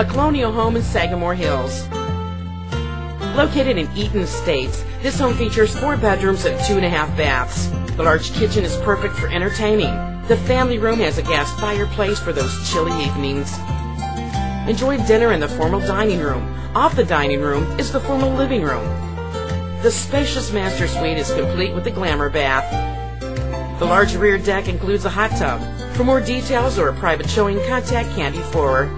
a colonial home in Sagamore Hills. Located in Eaton Estates, this home features four bedrooms and two and a half baths. The large kitchen is perfect for entertaining. The family room has a gas fireplace for those chilly evenings. Enjoy dinner in the formal dining room. Off the dining room is the formal living room. The spacious master suite is complete with a glamour bath. The large rear deck includes a hot tub. For more details or a private showing, contact Candy Forrer.